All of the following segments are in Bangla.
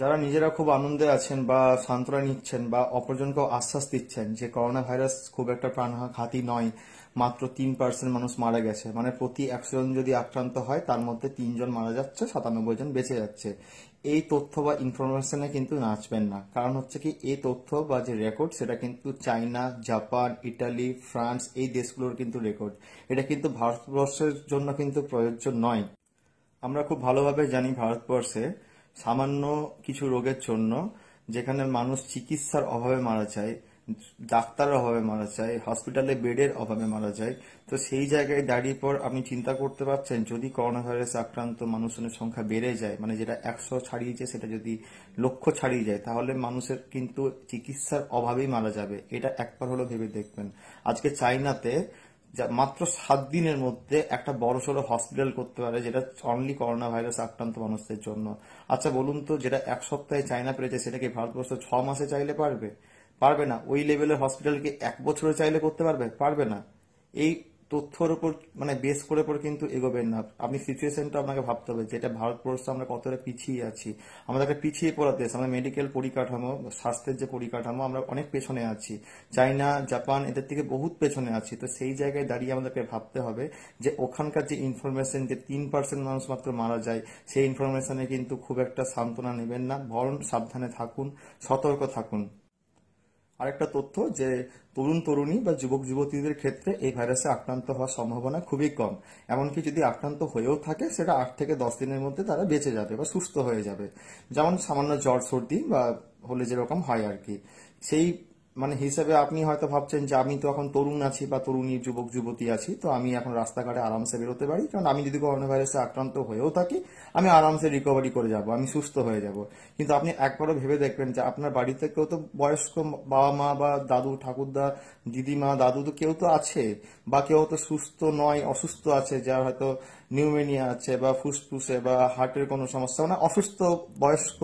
যারা নিজেরা খুব আনন্দে আছেন বা সান্ত্বনা নিচ্ছেন বা অপরজনকেও আশ্বাস দিচ্ছেন যে করোনা ভাইরাস খুব একটা প্রাণঘাতী নয়, মাত্র তিন পার্সেন্ট মানুষ মারা গেছে। মানে প্রতি একশো জন যদি আক্রান্ত হয়, তার মধ্যে তিনজন মারা যাচ্ছে, সাতানব্বই জন বেঁচে যাচ্ছে। এই তথ্য বা ইনফরমেশনে কিন্তু নাচবেন না। কারণ হচ্ছে কি, এই তথ্য বা যে রেকর্ড সেটা কিন্তু চাইনা জাপান, ইটালি, ফ্রান্স, এই দেশগুলোর কিন্তু রেকর্ড এটা কিন্তু ভারতবর্ষের জন্য কিন্তু প্রযোজ্য নয়। আমরা খুব ভালোভাবে জানি ভারতবর্ষে সামান্য কিছু রোগের জন্য যেখানে মানুষ চিকিৎসার অভাবে মারা যায়, ডাক্তারের অভাবে মারা যায় হসপিটালে বেডের অভাবে মারা যায়, তো সেই জায়গায় দাঁড়িয়ে পর আপনি চিন্তা করতে পারছেন, যদি করোনা ভাইরাসে আক্রান্ত মানুষের সংখ্যা বেড়ে যায় মানে যেটা একশো ছাড়িয়েছে সেটা যদি লক্ষ্য ছাড়িয়ে যায়, তাহলে মানুষের কিন্তু চিকিৎসার অভাবেই মারা যাবে। এটা একবার হলো ভেবে দেখবেন। আজকে চাইনাতে যা মাত্র সাত দিনের মধ্যে একটা বড় সড়ো হসপিটাল করতে পারে, যেটা অনলি করোনা ভাইরাস আক্রান্ত মানুষদের জন্য। আচ্ছা বলুন তো, যেটা এক সপ্তাহে চায়না পেরেছে, সেটা কি ভারতবর্ষ ছ মাসে চাইলে পারবে? পারবে না। ওই লেভেলের হসপিটাল কি এক বছরে চাইলে করতে পারবে? পারবে না। এই তথ্যর উপর মানে বেস করে পর কিন্তু এগোবেন না। আপনি সিচুয়েশনটা আপনাকে ভাবতে হবে যেটা ভারতবর্ষ আমরা কতটা পিছিয়ে আছি। আমাদেরকে পিছিয়ে পড়া দেশ আমাদের মেডিকেল পরিকাঠামো, স্বাস্থ্যের যে পরিকাঠামো, আমরা অনেক পেছনে আছি। চাইনা জাপান এদের থেকে বহুত পেছনে আছি। তো সেই জায়গায় দাঁড়িয়ে আমাদেরকে ভাবতে হবে যে ওখানকার যে ইনফরমেশন যে তিন পার্সেন্ট মানুষ মাত্র মারা যায়, সেই ইনফরমেশনে কিন্তু খুব একটা সান্ত্বনা নেবেন না। বরং সাবধানে থাকুন, সতর্ক থাকুন। আরেকটা তথ্য যে তরুণ তরুণী বা যুবক যুবতীদের ক্ষেত্রে এই ভাইরাসে আক্রান্ত হওয়ার সম্ভাবনা খুবই কম। এমনকি যদি আক্রান্ত হয়েও থাকে, সেটা আট থেকে দশ দিনের মধ্যে তারা বেঁচে যাবে বা সুস্থ হয়ে যাবে। যেমন সামান্য জ্বর সর্দি বা হলে যেরকম হয় আর কি। সেই মানে হিসেবে আপনি হয়তো ভাবছেন যে আমি তো এখন তরুণ আছি বা তরুণী যুবক, যুবতী আছি, তো আমি এখন রাস্তাঘাটে আরামসে বেরোতে পারি। কারণ আমি যদি করোনা ভাইরাসে আক্রান্ত হয়েও থাকি, আমি আরামসে রিকভারি করে যাব, আমি সুস্থ হয়ে যাব। কিন্তু আপনি একবারও ভেবে দেখবেন যে আপনার বাড়িতে কেউ তো বয়স্ক বাবা মা বা দাদু, ঠাকুরদা, দিদিমা, দাদু তো কেউ তো আছে, বা কেউ তো সুস্থ নয়, অসুস্থ আছে, যার হয়তো নিউমেনিয়া আছে বা ফুসফুসে বা হার্টের কোনো সমস্যা মানে অসুস্থ বয়স্ক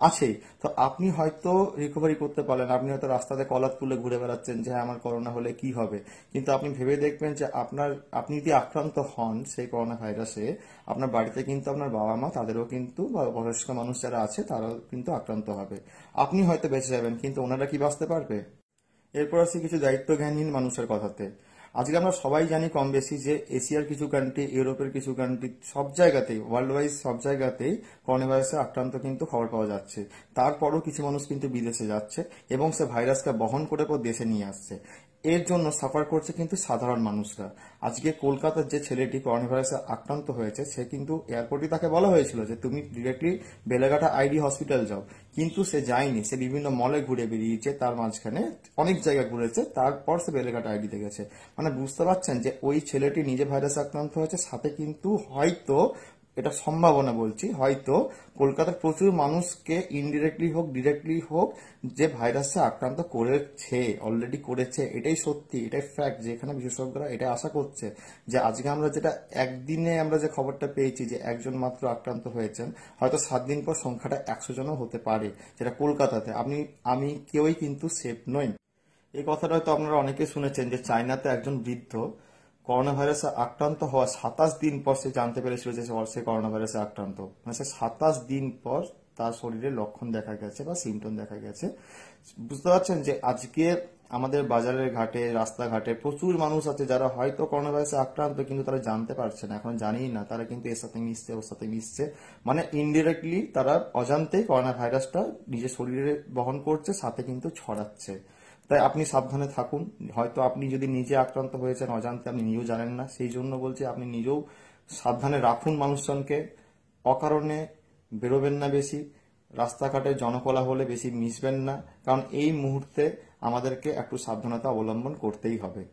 আছেই। তো আপনি হয়তো রিকভারি করতে পারলেন আপনি হয়তো রাস্তাতে কলার তুলে ঘুরে বেড়াচ্ছেন যে হ্যাঁ, আমার করোনা হলে কি হবে? কিন্তু আপনি ভেবে দেখবেন যে আপনার আপনি যদি আক্রান্ত হন সেই করোনা ভাইরাসে আপনার বাড়িতে কিন্তু আপনার বাবা মা তাদেরও কিন্তু বয়স্ক মানুষ যারা আছে তারাও কিন্তু আক্রান্ত হবে। আপনি হয়তো বেঁচে যাবেন কিন্তু ওনারা কি বাঁচতে পারবে? এরপর আসি কিছু দায়িত্বজ্ঞানহীন মানুষের কথাতে। আজকে আমরা সবাই জানি কম বেশি যে এশিয়ার কিছু কান্ট্রি ইউরোপের কিছু কান্ট্রি সব জায়গাতেই ওয়ার্ল্ড ওয়াইজ সব জায়গাতেই করোনা ভাইরাসে আক্রান্ত কিন্তু খবর পাওয়া যাচ্ছে। তারপরও কিছু মানুষ কিন্তু বিদেশে যাচ্ছে এবং সে ভাইরাসকে বহন করে পর দেশে নিয়ে আসছে। এর জন্য সাফার করছে কিন্তু সাধারণ মানুষরা। আজকে কলকাতার যে ছেলেটি করোনা ভাইরাসে আক্রান্ত হয়েছে, সে কিন্তু এয়ারপোর্টে তাকে বলা হয়েছিল যে, তুমি ডিরেক্টলি বেলেঘাটা আইডি হসপিটাল যাও। কিন্তু সে যায়নি। সে বিভিন্ন মলে ঘুরে বেরিয়েছে তার মাঝখানে অনেক জায়গা ঘুরেছে, তারপর সে বেলেঘাটা আইডিতে গেছে। মানে বুঝতে পারছেন যে, ওই ছেলেটি নিজে ভাইরাসে আক্রান্ত হয়েছে, সাথে কিন্তু হয়তো এটা সম্ভাবনা বলছি। হয়তো কলকাতার প্রচুর মানুষকে ইনডিরেক্টলি হোক ডিরেক্টলি হোক যে ভাইরাসে আক্রান্ত করেছে অলরেডি করেছে, এটাই সত্যি, এটাই ফ্যাক্ট যেখানে বিশেষজ্ঞরা এটা আশা করছে। যে আজকে আমরা যেটা একদিনে আমরা যে খবরটা পেয়েছি যে একজন মাত্র আক্রান্ত হয়েছেন, হয়তো সাত দিন পর সংখ্যাটা একশো জনও হতে পারে যেটা কলকাতাতে। আপনি আমি কেউই কিন্তু সেফ নই। এই কথাটা হয়তো আপনারা অনেকে শুনেছেন যে চায়নাতে একজন বৃদ্ধ করোনা ভাইরাসে আক্রান্ত হওয়া সাতাশ দিন পর সে জানতে পেরেছিল যে সে করোনা ভাইরাসে আক্রান্ত। মানে সে সাতাশ দিন পর তার শরীরে লক্ষণ দেখা গেছে বা সিমটম দেখা গেছে। বুঝতে পারছেন যে আজকে আমাদের বাজারের ঘাটে, রাস্তাঘাটে প্রচুর মানুষ আছে যারা হয়তো করোনা ভাইরাসে আক্রান্ত কিন্তু তারা জানতে পারছে না, এখন জানেই না, তারা কিন্তু এর সাথে মিশছে, ওর সাথে মিশছে। মানে ইনডিরেক্টলি তারা অজান্তেই করোনা ভাইরাসটা নিজের শরীরে বহন করছে, সাথে কিন্তু ছড়াচ্ছে। তাই আপনি সাবধানে থাকুন। হয়তো আপনি যদি নিজে আক্রান্ত হয়েছেন, অজান্তে আপনি নিজেও জানেন না। সেই জন্য বলছি, আপনি নিজেও সাবধানে রাখুন মানুষজনকে। অকারণে বেরোবেন না বেশি। রাস্তাঘাটে জনকলা হলে বেশি মিশবেন না। কারণ এই মুহূর্তে আমাদেরকে একটু সাবধানতা অবলম্বন করতেই হবে।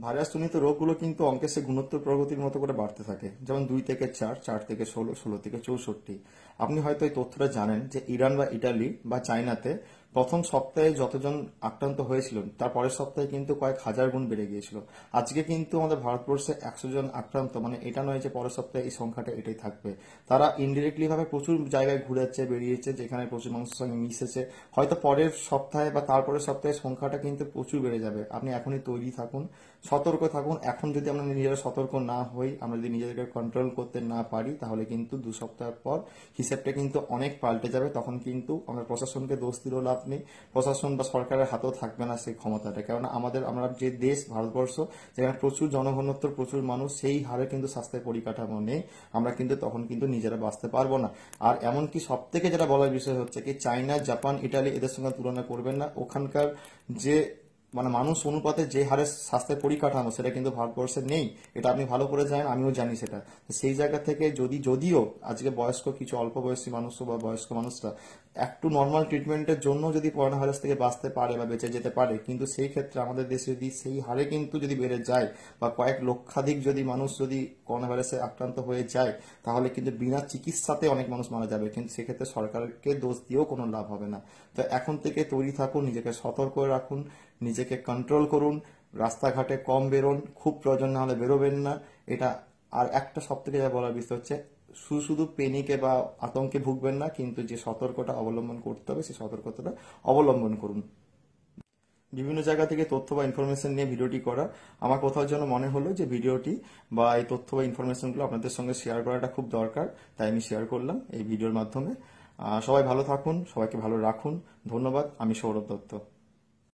ভাইরাস জনিত রোগগুলো কিন্তু অঙ্কের সে গুণোত্তর প্রগতির মতো করে বাড়তে থাকে। যেমন দুই থেকে চার চার থেকে ষোলো ষোলো থেকে চৌষট্টি। আপনি হয়তো এই তথ্যটা জানেন যে ইরান বা ইটালি বা চায়নাতে প্রথম সপ্তাহে যতজন আক্রান্ত হয়েছিল, তার পরের সপ্তাহে কিন্তু কয়েক হাজার গুণ বেড়ে গিয়েছিল। আজকে কিন্তু আমাদের ভারতবর্ষে একশো জন আক্রান্ত মানে এটা নয় যে পরের সপ্তাহে এই সংখ্যাটা এটাই থাকবে। তারা ইনডিরেক্টলি ভাবে প্রচুর জায়গায় ঘুরেছে, বেরিয়েছে, যেখানে প্রচুর মানুষের সঙ্গে মিশেছে। হয়তো পরের সপ্তাহে বা তারপরের সপ্তাহে সংখ্যাটা কিন্তু প্রচুর বেড়ে যাবে। আপনি এখনই তৈরি থাকুন। সতর্ক থাকুন। এখন যদি আমরা নিজেরা সতর্ক না হই, আমরা যদি নিজেদেরকে কন্ট্রোল করতে না পারি, তাহলে কিন্তু দু সপ্তাহ পর হিসেবটা কিন্তু অনেক পাল্টে যাবে। তখন কিন্তু আমরা প্রশাসনকে দোষ দিলেও লাভ নেই। প্রশাসন বা সরকারের হাতেও থাকবে না সেই ক্ষমতাটা। কারণ আমাদের, আমরা যে দেশ, ভারতবর্ষ, যেখানে প্রচুর জনঘনত্ব, প্রচুর মানুষ, সেই হারে কিন্তু স্বাস্থ্যের পরিকাঠামো নেই। আমরা কিন্তু তখন কিন্তু নিজেরা বাঁচতে পারব না। আর এমনকি সব থেকে যেটা বলার বিষয় হচ্ছে কি, চায়না, জাপান, ইটালি এদের সঙ্গে তুলনা করবেন না। ওখানকার যে মানে মানুষ অনুপাতে যে হারে স্বাস্থ্যের পরিকাঠামো, সেটা কিন্তু ভারতবর্ষে নেই। এটা আপনি ভালো করে জানেন, আমিও জানি সেটা। সেই জায়গা থেকে যদি, যদিও আজকে বয়স্ক কিছু অল্প বয়সী মানুষ বা বয়স্ক মানুষরা একটু নর্মাল ট্রিটমেন্টের জন্য যদি করোনা ভাইরাস থেকে বাঁচতে পারে বা বেঁচে যেতে পারে, কিন্তু সেই ক্ষেত্রে আমাদের দেশে যদি সেই হারে কিন্তু যদি বেড়ে যায় বা কয়েক লক্ষাধিক যদি মানুষ যদি করোনা ভাইরাসে আক্রান্ত হয়ে যায়, তাহলে কিন্তু বিনা চিকিৎসাতে অনেক মানুষ মারা যাবে। কিন্তু সেক্ষেত্রে সরকারকে দোষ দিয়েও কোনো লাভ হবে না। তো এখন থেকে তৈরি থাকুন, নিজেকে সতর্ক রাখুন নিজেকে কন্ট্রোল করুন, রাস্তাঘাটে কম বেরোন, খুব প্রয়োজন না হলে বেরোবেন না। এটা আর একটা সব থেকে যা বলার বিষয় হচ্ছে শুধু শুধু পেনিকে বা আতঙ্কে ভুগবেন না, কিন্তু যে সতর্কতা অবলম্বন করতে হবে, সেই সতর্কতাটা অবলম্বন করুন। বিভিন্ন জায়গা থেকে তথ্য বা ইনফরমেশন নিয়ে ভিডিওটি করা। আমার কোথাও যেন মনে হলো যে ভিডিওটি বা এই তথ্য বা ইনফরমেশনগুলো আপনাদের সঙ্গে শেয়ার করাটা খুব দরকার, তাই আমি শেয়ার করলাম এই ভিডিওর মাধ্যমে। সবাই ভালো থাকুন, সবাইকে ভালো রাখুন। ধন্যবাদ, আমি সৌরভ দত্ত।